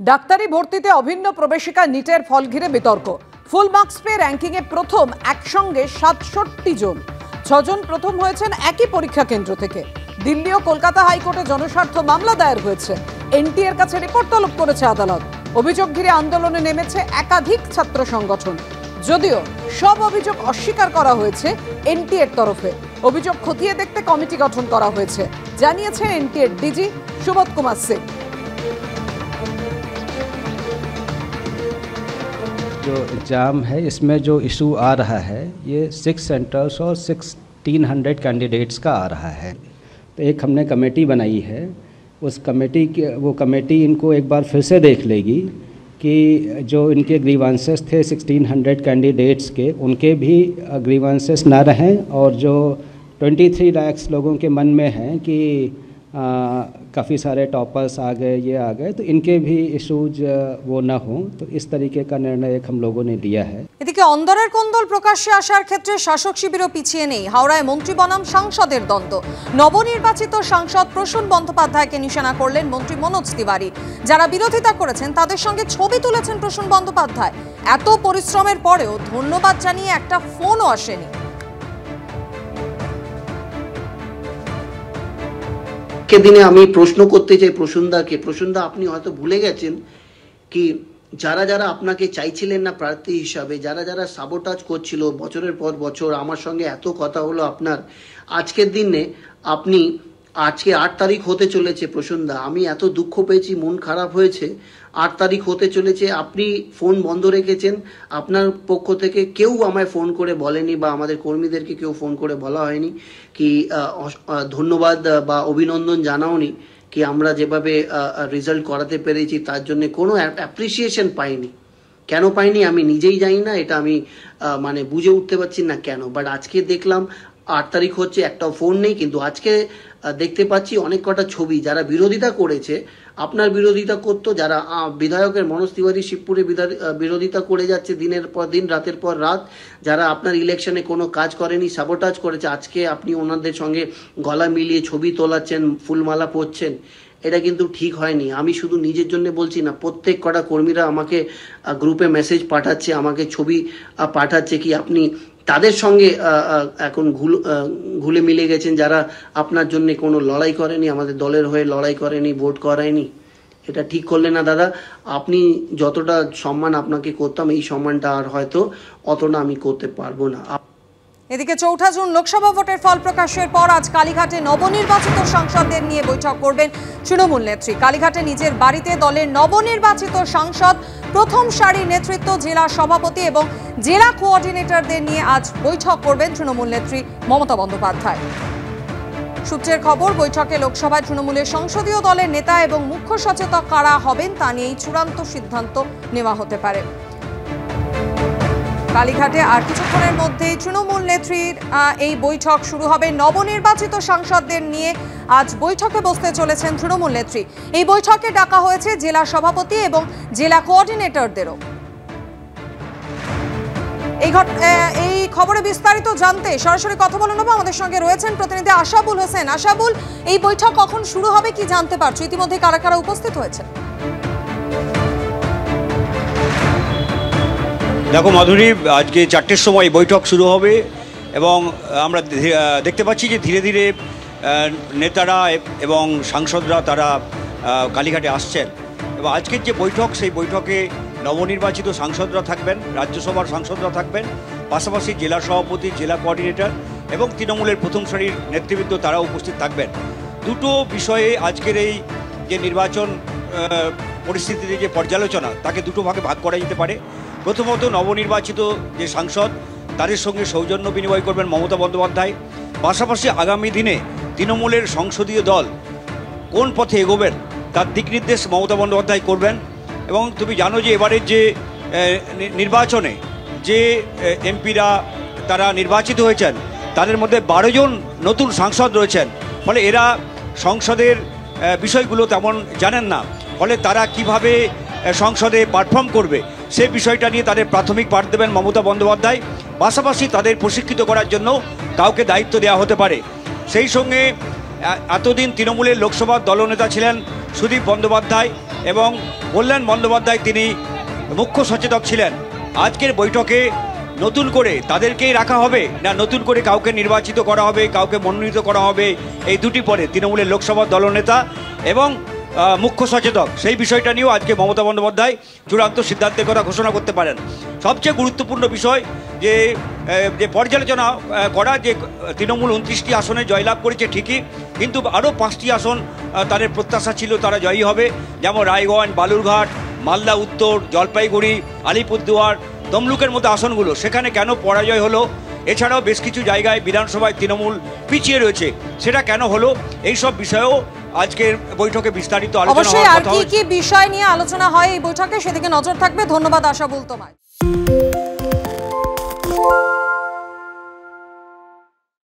ডাক্তারি ভর্তিতে অভিন্ন প্রবেশিকা নিটের ফল ঘিরে বিতর্ক। ফুল মার্কস পেয়ে র্যাঙ্কিংয়ে প্রথম একসঙ্গে সাতষট্টি জন। ছজন প্রথম হয়েছেন একই পরীক্ষা কেন্দ্র থেকে। দিল্লি ও কলকাতা হাইকোর্টে জনস্বার্থ মামলা দায়ের হয়েছে। এনটি এর কাছে রিপোর্ট তলব করেছে আদালত। অভিযোগ ঘিরে আন্দোলনে নেমেছে একাধিক ছাত্র সংগঠন। যদিও সব অভিযোগ অস্বীকার করা হয়েছে এনটি এর তরফে। অভিযোগ খতিয়ে দেখতে কমিটি গঠন করা হয়েছে জানিয়েছেন এনটি এর ডিজি সুবোধ কুমার সিং। जो एग्ज़ाम है, इसमें जो इशू आ रहा है, ये सिक्स सेंटर्स और सिक्सटीन हंड्रेड कैंडिडेट्स का आ रहा है। तो एक हमने कमेटी बनाई है। उस कमेटी के, वो कमेटी इनको एक बार फिर से देख लेगी कि जो इनके ग्रीवांसेस थे 1600 कैंडिडेट्स के, उनके भी ग्रीवांसेस ना रहें और जो 23 लैक्स लोगों के मन में हैं कि काफ़ी सारे टॉपर्स आ गए ये आ गए तो इनके भी इशूज वो ना हों तो इस तरीके का निर्णय एक हम लोगों ने लिया है এদিকে অন্দরের কোন্দল প্রকাশ্যে আসার ক্ষেত্রে শাসক শিবিরও পিছিয়ে নেই হাওড়ায় মন্ত্রী বনাম সাংসদের দ্বন্দ্ব নবনির্বাচিত সাংসদ প্রসূন বন্দ্যোপাধ্যায়কে নিশানা করলেন মন্ত্রী মনোজ তিওয়ারি যারা বিরোধিতা করেছেন তাদের সঙ্গে ছবি তুলেছেন প্রসূন বন্দ্যোপাধ্যায় এত পরিশ্রমের পরেও ধন্যবাদ জানিয়ে একটা ফোনও আসেনি আজকের দিনে আমি প্রশ্ন করতে চাই প্রসুনদাকে। প্রসন্দা, আপনি হয়তো ভুলে গেছেন কি যারা যারা আপনাকে চাইছিলেন না প্রার্থী হিসাবে, যারা যারা সাবোটাজ করছিল বছরের পর বছর, আমার সঙ্গে এত কথা হলো আপনার। আজকের দিনে আপনি, আজকে আট তারিখ হতে চলেছে প্রসন্দা, আমি এত দুঃখ পেয়েছি, মন খারাপ হয়েছে। আট তারিখ হতে চলেছে, আপনি ফোন বন্ধ রেখেছেন। আপনার পক্ষ থেকে কেউ আমায় ফোন করে বলেনি বা আমাদের কর্মীদেরকে কেউ ফোন করে বলা হয়নি কি ধন্যবাদ বা অভিনন্দন জানাওনি কি আমরা যেভাবে রেজাল্ট করাতে পেরেছি তার জন্য কোনো অ্যাপ্রিসিয়েশন পাইনি। কেন পাইনি আমি নিজেই জানি না, এটা আমি মানে বুঝে উঠতে পারছি না কেন। বাট আজকে দেখলাম আট তারিখ হচ্ছে, একটাও ফোন নেই, কিন্তু আজকে দেখতে পাচ্ছি অনেক কটা ছবি। যারা বিরোধিতা করেছে, আপনার বিরোধিতা করতো, যারা বিধায়কের মনোজ তিওয়ারি শিবপুরে বিরোধিতা করে যাচ্ছে দিনের পর দিন, রাতের পর রাত। যারা আপনার ইলেকশনে কোনো কাজ করেনি সাবোটাজ করেছে, আজকে আপনি ওনাদের সঙ্গে গলা মিলিয়ে ছবি তোলাচ্ছেন, ফুলমালা পরছেন, এটা কিন্তু ঠিক হয়নি। আমি শুধু নিজের জন্য বলছি না, প্রত্যেক কটা কর্মীরা আমাকে গ্রুপে মেসেজ পাঠাচ্ছে, আমাকে ছবি পাঠাচ্ছে কি আপনি তাদের সঙ্গে এখন ঘুল মিলে গেছেন যারা আপনার জন্য কোনো লড়াই করেনি, আমাদের দলের হয়ে লড়াই করেনি, ভোট করায়নি। এটা ঠিক করলে না দাদা, আপনি যতটা সম্মান আপনাকে করতাম, এই সম্মানটা আর হয়তো অতটা আমি করতে পারব না। এদিকে চৌঠা জুন লোকসভা ভোটের ফল প্রকাশের পর আজ কালীঘাটে নবনির্বাচিত সাংসদদের নিয়ে বৈঠক করবেন তৃণমূল নেত্রী। কালীঘাটে নিজের বাড়িতে দলের নবনির্বাচিত সাংসদ প্রথম সারির নেতৃত্ব জেলা সভাপতি এবং জেলা কোঅর্ডিনেটরদের নিয়ে আজ বৈঠক করবেন তৃণমূল নেত্রী মমতা বন্দ্যোপাধ্যায়। সূত্রের খবর, বৈঠকে লোকসভায় তৃণমূলের সংসদীয় দলের নেতা এবং মুখ্য সচেতক কারা হবেন তা নিয়েই চূড়ান্ত সিদ্ধান্ত নেওয়া হতে পারে। কালীঘাটে। আর কিছুক্ষণের মধ্যেই তৃণমূল নেত্রীর এই বৈঠক শুরু হবে। নবনির্বাচিত সাংসদদের নিয়ে আজ বৈঠকে বসতে চলেছেন তৃণমূল নেত্রী। এই বৈঠকে ডাকা হয়েছে জেলা সভাপতি এবং জেলা কোঅর্ডিনেটরদেরও। এই এই খবরে বিস্তারিত জানতে সরাসরি কথা বলে নেব। আমাদের সঙ্গে রয়েছেন প্রতিনিধি আশাবুল হোসেন। আশাবুল, এই বৈঠক কখন শুরু হবে কি জানতে পারছ? ইতিমধ্যে কারা কারা উপস্থিত হয়েছে দেখো মাধুরী আজকে চারটের সময় বৈঠক শুরু হবে এবং আমরা দেখতে পাচ্ছি যে ধীরে ধীরে নেতারা এবং সাংসদরা তারা কালীঘাটে আসছেন। এবং আজকের যে বৈঠক সেই বৈঠকে নবনির্বাচিত সাংসদরা থাকবেন রাজ্যসভার সাংসদরা থাকবেন পাশাপাশি জেলা সভাপতি জেলা কোঅর্ডিনেটর এবং তৃণমূলের প্রথম সারির নেতৃবৃন্দ তারা উপস্থিত থাকবেন। দুটো বিষয়ে আজকের এই যে নির্বাচন আহ, পরিস্থিতির যে পর্যালোচনা তাকে দুটো ভাগে ভাগ করা যেতে পারে। প্রথমত নবনির্বাচিত যে সাংসদ, তাদের সঙ্গে সৌজন্য বিনিময় করবেন মমতা বন্দ্যোপাধ্যায়। পাশাপাশি আগামী দিনে তৃণমূলের সংসদীয় দল কোন পথে এগোবেন, তার দিক নির্দেশ মমতা বন্দ্যোপাধ্যায় করবেন। এবং তুমি জানো যে এবারের যে নির্বাচনে যে এমপিরা তারা নির্বাচিত হয়েছেন, তাদের মধ্যে বারো জন নতুন সাংসদ রয়েছেন। ফলে এরা সংসদের বিষয়গুলো তেমন জানেন না। ফলে তারা কীভাবে সংসদে পারফর্ম করবে সে বিষয়টা নিয়ে তাদের প্রাথমিক পাঠ দেবেন মমতা বন্দ্যোপাধ্যায়। পাশাপাশি তাদের প্রশিক্ষিত করার জন্য কাউকে দায়িত্ব দেওয়া হতে পারে। সেই সঙ্গে এতদিন তৃণমূলের লোকসভার দলনেতা ছিলেন সুদীপ বন্দ্যোপাধ্যায় এবং কল্যাণ বন্দ্যোপাধ্যায় তিনি মুখ্য সচেতক ছিলেন। আজকের বৈঠকে নতুন করে তাদেরকেই রাখা হবে না নতুন করে কাউকে নির্বাচিত করা হবে, কাউকে মনোনীত করা হবে, এই দুটি পরে তৃণমূলের লোকসভা দলনেতা এবং মুখ্য সচেতক। সেই বিষয়টা নিয়েও আজকে মমতা বন্দ্যোপাধ্যায় চূড়ান্ত সিদ্ধান্তের কথা ঘোষণা করতে পারেন। সবচেয়ে গুরুত্বপূর্ণ বিষয় যে যে পর্যালোচনা করা যে, তৃণমূল উনত্রিশটি আসনে জয়লাভ করেছে ঠিকই, কিন্তু আরও পাঁচটি আসন তাদের প্রত্যাশা ছিল তারা জয়ী হবে। যেমন রায়গঞ্জ, বালুরঘাট, মালদা, উত্তর, জলপাইগুড়ি, আলিপুরদুয়ার, তমলুকের মতো আসনগুলো। সেখানে কেন পরাজয় হলো? এছাড়াও বেশ কিছু জায়গায় বিধানসভায় তৃণমূল পিছিয়ে রয়েছে। সেটা কেন হলো? এই সব বিষয়েও আজকের বৈঠকে বিস্তারিত আলোচনা অবশ্যই আর কি কি বিষয় নিয়ে আলোচনা হয় এই বৈঠকে সেদিকে নজর থাকবে। ধন্যবাদ আশা বল তোমায়